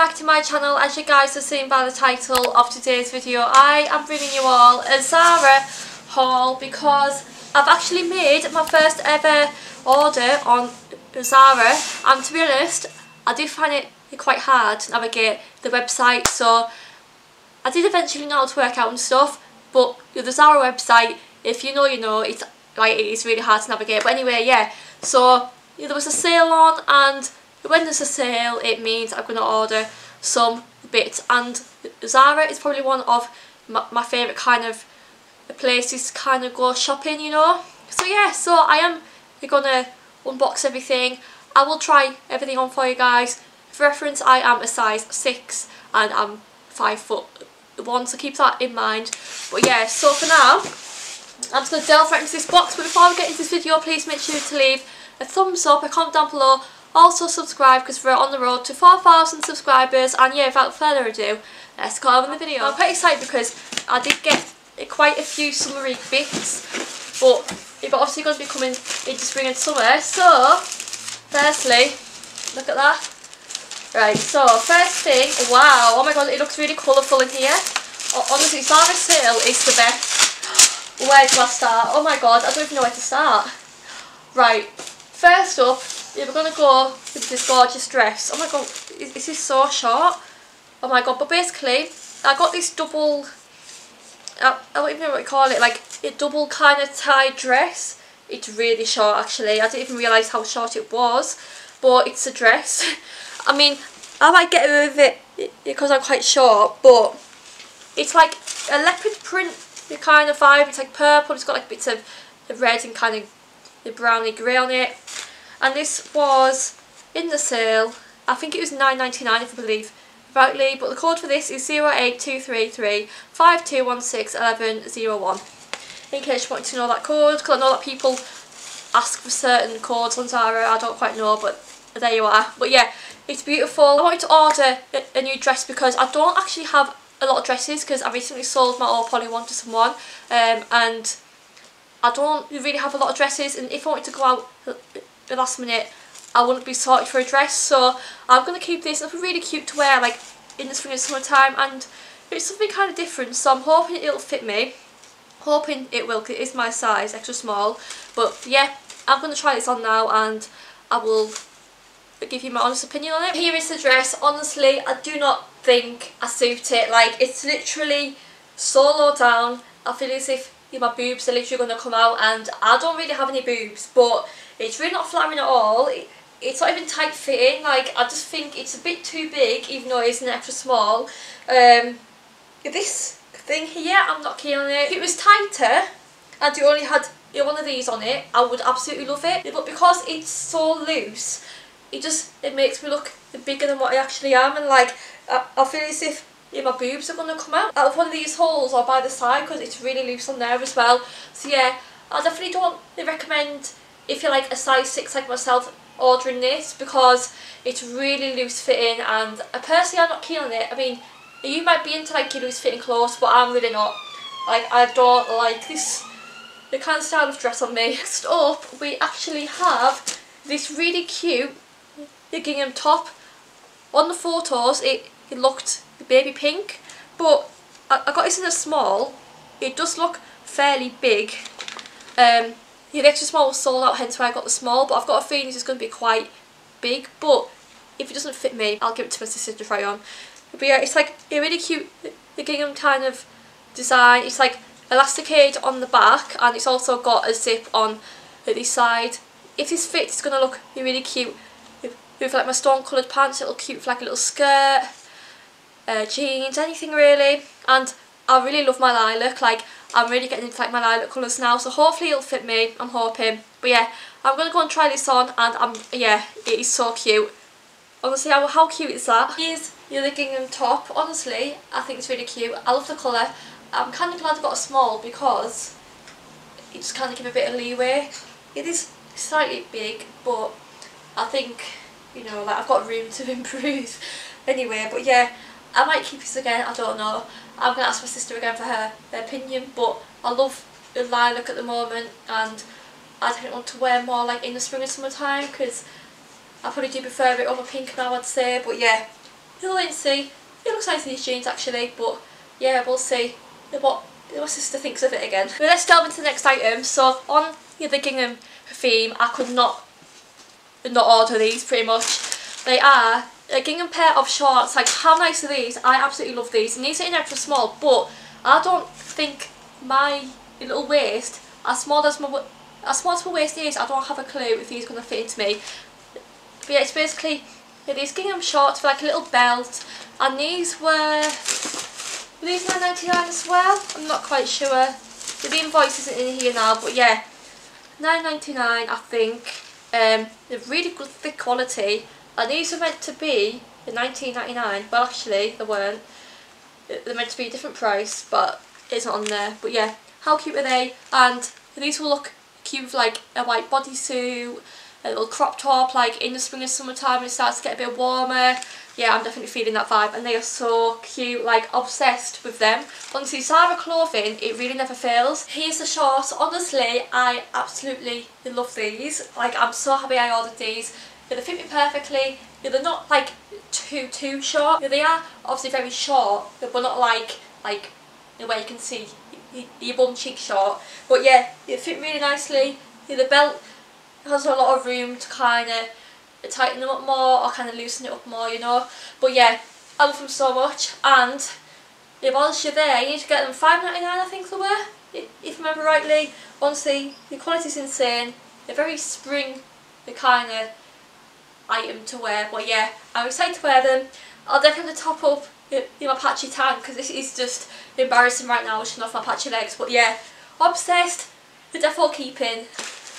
back to my channel. As you guys have seen by the title of today's video, I am bringing you all a Zara haul because I've actually made my first ever order on Zara. And to be honest, I did find it quite hard to navigate the website. So I did eventually know how to work out and stuff but the Zara website, if you know you know, it's like it's really hard to navigate. But anyway yeah, so yeah, there was a sale on and when there's a sale it means I'm going to order some bits. And Zara is probably one of my, my favourite kind of places to kind of go shopping you know? So yeah so I am going to unbox everything. I will try everything on for you guys. For reference I am a size 6 and I'm 5 foot 1 so keep that in mind. But yeah so for now I'm just going to delve right into this box. But before we get into this video please make sure to leave a thumbs up, a comment down below also subscribe because we're on the road to 4,000 subscribers and yeah without further ado let's go on with the video. I'm quite excited because I did get quite a few summery bits but it's obviously going to be coming into spring and summer. So firstly look at that. Right so first thing wow oh my god it looks really colourful in here. Honestly Zara sale is the best. Where do I start? Oh my god I don't even know where to start. Right first up yeah, we're going to go with this gorgeous dress. Oh my god, this is so short. Oh my god, but basically, I got this double, I, I don't even know what you call it, like a double kind of tie dress. It's really short actually. I didn't even realise how short it was, but it's a dress. I mean, I might get away with it because I'm quite short, but it's like a leopard print kind of vibe. It's like purple, it's got like bits of red and kind of the browny grey on it and this was in the sale. I think it was 9 99 if I believe rightly. But the code for this is 08233 5216 in case you wanted to know that code because I know that people ask for certain codes on Zara. I don't quite know but there you are. But yeah it's beautiful. I wanted to order a new dress because I don't actually have a lot of dresses because I recently sold my old poly one to someone um, and I don't really have a lot of dresses. And if I wanted to go out the last minute I wouldn't be sorted for a dress. So I'm going to keep this. It's really cute to wear like in the spring and summertime and it's something kind of different. So I'm hoping it'll fit me. Hoping it will it is my size extra small. But yeah I'm going to try this on now and I will give you my honest opinion on it. Here is the dress. Honestly I do not think I suit it. Like it's literally so low down. I feel as if my boobs are literally going to come out and I don't really have any boobs but it's really not flattering at all. It, it's not even tight fitting. Like I just think it's a bit too big, even though it's an extra small. Um, this thing here, I'm not keen on it. If it was tighter and you only had one of these on it, I would absolutely love it. But because it's so loose, it just it makes me look bigger than what I actually am. And like I, I feel as if yeah, my boobs are going to come out out of one of these holes or by the side because it's really loose on there as well. So yeah, I definitely don't recommend if you're like a size 6 like myself ordering this because it's really loose fitting and uh, personally I'm not keen on it. I mean you might be into like your loose fitting clothes but I'm really not. Like I don't like this the kind of style of dress on me. Next up we actually have this really cute gingham top. On the photos it, it looked baby pink but I, I got this in a small. It does look fairly big. Um, the extra small was sold out, hence why I got the small, but I've got a feeling it's going to be quite big, but if it doesn't fit me, I'll give it to my sister to try on. But yeah, it's like a really cute, the gingham kind of design. It's like elasticated on the back, and it's also got a zip on this side. If this fits, it's going to look really cute with like my stone coloured pants, it'll cute with like a little skirt, uh, jeans, anything really. And I really love my lilac, like I'm really getting into like my lilac colours now so hopefully it'll fit me, I'm hoping. But yeah, I'm going to go and try this on and I'm, yeah, it is so cute. Honestly, how, how cute is that? Here's the gingham top. Honestly, I think it's really cute. I love the colour. I'm kind of glad I got a small because it just kind of give a bit of leeway. It is slightly big, but I think, you know, like I've got room to improve anyway. But yeah, I might keep this again, I don't know. I'm going to ask my sister again for her, her opinion, but I love the lilac at the moment and I don't want to wear more like in the spring and summertime because I probably do prefer it over pink now I'd say, but yeah, We'll wait and see. It looks nice in these jeans actually, but yeah, we'll see what my sister thinks of it again. But let's delve into the next item. So on the gingham theme, I could not not order these pretty much. They are a gingham pair of shorts. Like how nice are these? I absolutely love these. And these are in extra small, but I don't think my little waist, as small as my as small as my waist is, I don't have a clue if these are going to fit into me. But yeah, it's basically yeah, these gingham shorts with like a little belt. And these were, these 9 99 as well? I'm not quite sure. The invoice isn't in here now, but yeah. 9.99 I think. Um, they're really good thick quality. And these were meant to be in 19.99. Well, actually, they weren't. They're meant to be a different price, but it's not on there. But yeah, how cute are they? And these will look cute with like a white bodysuit, a little crop top, like in the spring and summertime it starts to get a bit warmer. Yeah, I'm definitely feeling that vibe. And they are so cute, like obsessed with them. Honestly, Zara clothing, it really never fails. Here's the shorts. Honestly, I absolutely love these. Like, I'm so happy I ordered these. Yeah, they fit me perfectly. Yeah, they're not like too, too short. Yeah, they are obviously very short, but not like, like, the way you can see your bum cheek short. But yeah, they fit really nicely. Yeah, the belt has a lot of room to kind of tighten them up more or kind of loosen it up more, you know. But yeah, I love them so much. And yeah, whilst you're there, you need to get them five ninety nine. I think they were, if I remember rightly. Honestly, the quality's insane. They're very spring, the kind of item to wear. But yeah, I'm excited to wear them. I'll definitely top up in my patchy tan because this is just embarrassing right now showing off my patchy legs. But yeah, obsessed. The default keeping.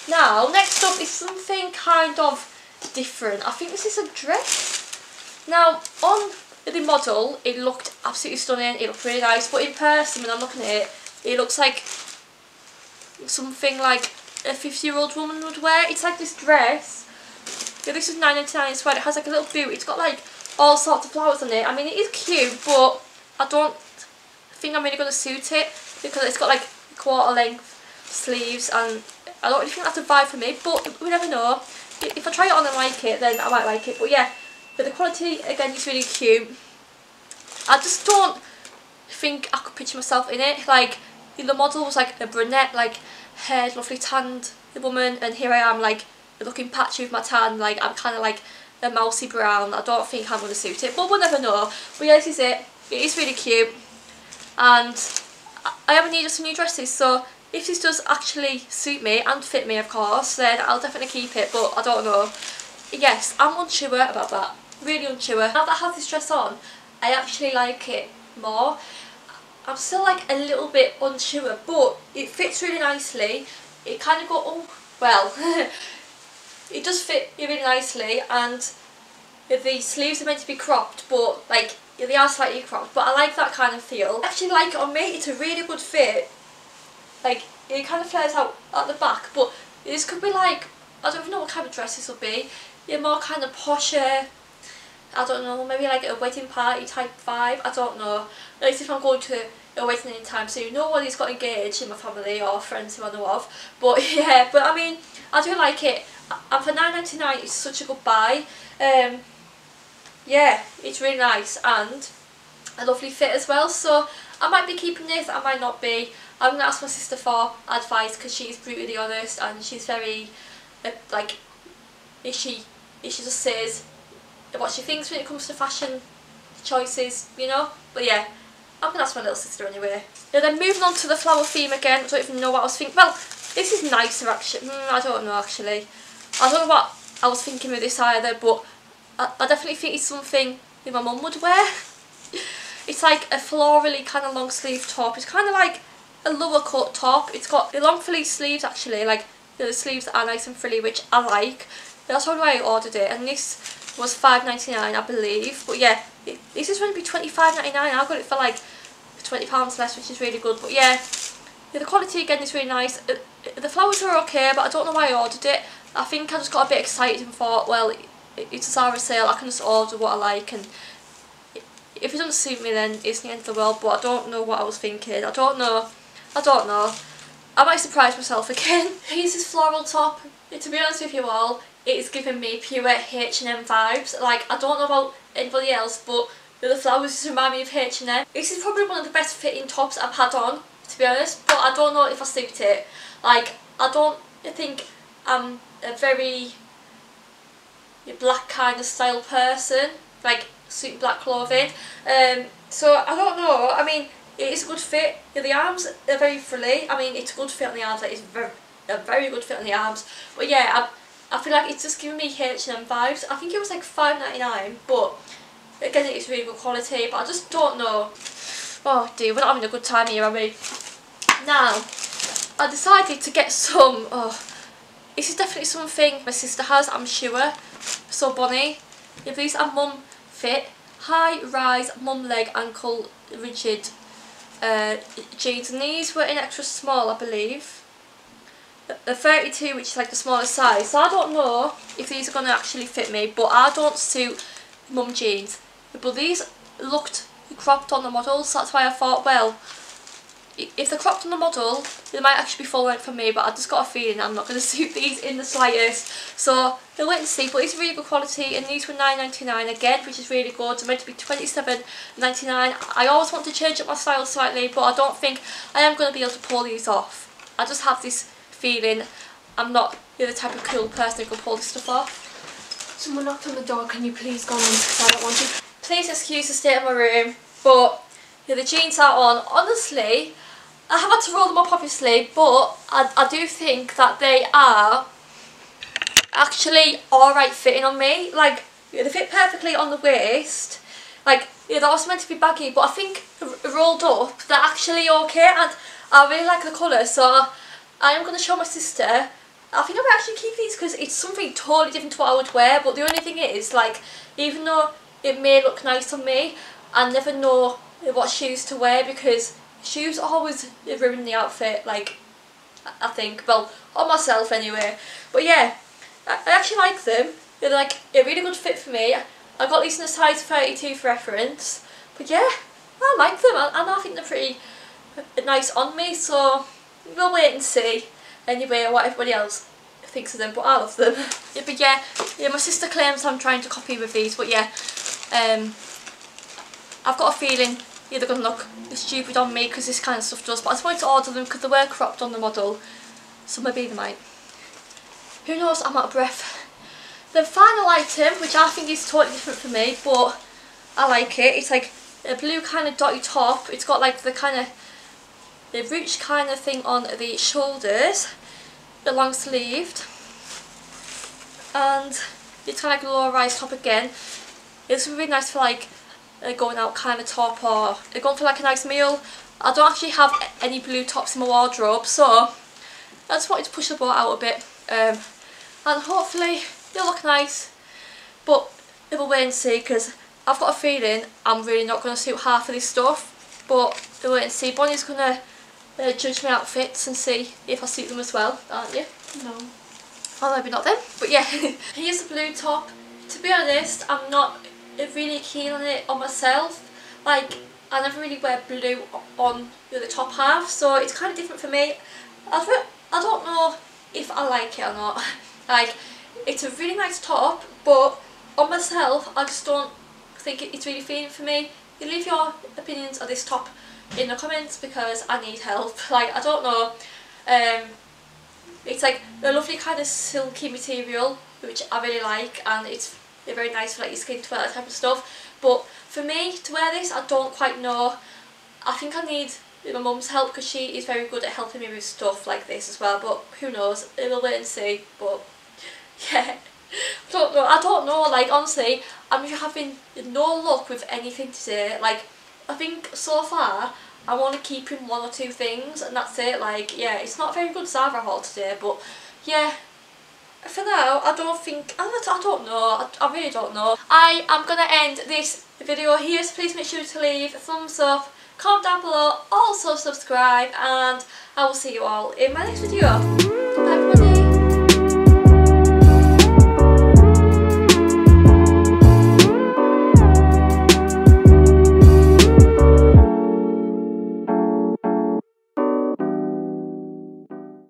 Now, next up is something kind of different. I think this is a dress. Now, on the model, it looked absolutely stunning. It looked really nice. But in person, when I'm looking at it, it looks like something like a 50 year old woman would wear. It's like this dress. Yeah, this is 9.99 as well. It has like a little boot. It's got like all sorts of flowers on it. I mean, it is cute, but I don't think I'm really going to suit it because it's got like quarter length sleeves and I don't really think that's a vibe for me, but we never know. If I try it on and like it, then I might like it. But yeah, but the quality, again, is really cute. I just don't think I could picture myself in it. Like, the model was like a brunette, like, haired, lovely tanned woman, and here I am, like, looking patchy with my tan, like, I'm kind of like a mousy brown. I don't think I'm going to suit it, but we'll never know. But yeah, this is it. It is really cute. And I haven't needed some new dresses, so if this does actually suit me and fit me, of course, then I'll definitely keep it, but I don't know. Yes, I'm unsure about that. Really unsure. Now that I have this dress on, I actually like it more. I'm still like a little bit unsure, but it fits really nicely. It kind of got, oh, well, it does fit really nicely and the sleeves are meant to be cropped, but like they are slightly cropped, but I like that kind of feel. I actually like it on me, it's a really good fit. Like it kind of flares out at the back but this could be like I don't even know what kind of dress this will be. Yeah more kind of posher I don't know maybe like a wedding party type vibe I don't know. At least if I'm going to a wedding anytime soon nobody's got engaged in my family or friends who I know of but yeah but I mean I do like it and for 9 99 it's such a good buy um, yeah it's really nice and a lovely fit as well so I might be keeping this I might not be I'm going to ask my sister for advice because she's brutally honest and she's very, uh, like, if she, if she just says what she thinks when it comes to fashion choices, you know? But yeah, I'm going to ask my little sister anyway. Now then moving on to the flower theme again, I don't even know what I was thinking. Well, this is nicer actually. Mm, I don't know actually. I don't know what I was thinking with this either, but I, I definitely think it's something that my mum would wear. it's like a florally kind of long sleeve top. It's kind of like a lower cut top. It's got the long frilly sleeves actually, like the sleeves are nice and frilly, which I like. That's why I ordered it, and this was five ninety nine, I believe. But yeah, it, this is going to be twenty five ninety nine. I got it for like twenty pounds less, which is really good. But yeah, yeah, the quality again is really nice. Uh, the flowers are okay, but I don't know why I ordered it. I think I just got a bit excited and thought, well, it's a Zara sale. I can just order what I like and if it doesn't suit me then it's the end of the world but I don't know what I was thinking. I don't know I don't know. I might surprise myself again. Here's this floral top. To be honest with you all, it's giving me pure H&M vibes. Like, I don't know about anybody else, but the flowers just remind me of H&M. This is probably one of the best fitting tops I've had on, to be honest, but I don't know if I suit it. Like, I don't think I'm a very black kind of style person, like suit black clothing. Um, so I don't know, I mean, it is a good fit. The arms are very frilly. I mean, it's a good fit on the arms. Like, it's very, a very good fit on the arms. But yeah, I, I feel like it's just giving me H&M vibes. I think it was like five ninety nine, but again, it's really good quality. But I just don't know. Oh dear, we're not having a good time here, are we? Now, I decided to get some. Oh, this is definitely something my sister has. I'm sure. So Bonnie, if these are mum fit, high rise, mum leg, ankle rigid uh, jeans, and these were in extra small, I believe a 32 which is like the smallest size so I don't know if these are going to actually fit me but I don't suit mum jeans but these looked cropped on the model so that's why I thought well if they're cropped on the model they might actually be full length for me but I just got a feeling I'm not going to suit these in the slightest so we'll wait and see but it's really good quality and these were 9.99 again which is really good they're meant to be 27.99 I always want to change up my style slightly but I don't think I am going to be able to pull these off I just have this feeling I'm not the type of cool person who can pull this stuff off. Someone knocked on the door, can you please go on because I don't want you. Please excuse the state of my room, but yeah, the jeans are on. Honestly, I have had to roll them up obviously, but I, I do think that they are actually alright fitting on me. Like, they fit perfectly on the waist. Like, yeah, they're also meant to be baggy, but I think rolled up, they're actually okay. And I really like the colour, so I am going to show my sister. I think I might actually keep these because it's something totally different to what I would wear. But the only thing is, like, even though it may look nice on me, I never know what shoes to wear because shoes always ruin the outfit. Like, I think, well, on myself anyway. But yeah, I actually like them. They're like a really good fit for me. I got these in a size 32 for reference. But yeah, I like them and I think they're pretty nice on me. So we'll wait and see anyway what everybody else thinks of them but I love them yeah, but yeah yeah my sister claims I'm trying to copy with these but yeah um I've got a feeling yeah they're going to look stupid on me because this kind of stuff does but I just wanted to order them because they were cropped on the model. So maybe they might. Who knows? I'm out of breath. The final item which I think is totally different for me but I like it. It's like a blue kind of dotty top. It's got like the kind of the ruched kind of thing on the shoulders, the long sleeved, and it's kind of like a low rise top again. It's really nice for like a going out kind of top or going for like a nice meal. I don't actually have any blue tops in my wardrobe so I just wanted to push the boat out a bit um, and hopefully they'll look nice but we'll wait and see because I've got a feeling I'm really not going to suit half of this stuff but we'll wait and see. Bonnie's going to uh, judge my outfits and see if I suit them as well, aren't you? No. Well, maybe not then, but yeah. Here's the blue top. To be honest, I'm not really keen on it on myself. Like, I never really wear blue on the top half, so it's kind of different for me. I, I don't know if I like it or not. like, it's a really nice top, but on myself, I just don't think it's really feeling for me. You leave your opinions on this top in the comments because I need help. Like, I don't know. Um, it's like a lovely kind of silky material, which I really like, and it's very nice for like your skin to wear that type of stuff. But for me to wear this, I don't quite know. I think I need my mum's help because she is very good at helping me with stuff like this as well. But who knows? We'll wait and see. But yeah. I don't know. I don't know. Like honestly, I'm having no luck with anything today. Like I think so far I want to keep in one or two things and that's it. Like, yeah, it's not very good Zara haul today, but yeah, for now, I don't think, I don't, I don't know, I, I really don't know. I am going to end this video here, so please make sure to leave a thumbs up, comment down below, also subscribe, and I will see you all in my next video.